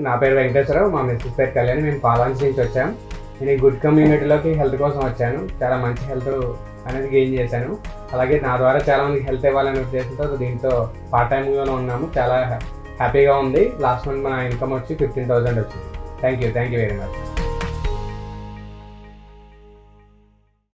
నా పేరు వెంకటేశ్వరరావు మా మిస్సెస్ పేరు కళ్యాణ్. మేము పాలాన్స్ నుంచి వచ్చాం. నేను ఈ గుడ్ కమ్యూనిటీలోకి హెల్త్ కోసం వచ్చాను. చాలా మంచి హెల్త్ అనేది గెయిన్ చేశాను. అలాగే నా ద్వారా చాలా మందికి హెల్త్ ఇవ్వాలనే ఉద్దేశంతో దీంతో పార్ట్ టైమ్గానే ఉన్నాము. చాలా హ్యాపీగా ఉంది. లాస్ట్ మంత్ మన ఇన్కమ్ వచ్చి ఫిఫ్టీన్ థౌసండ్ వచ్చింది. Thank you thank you very much.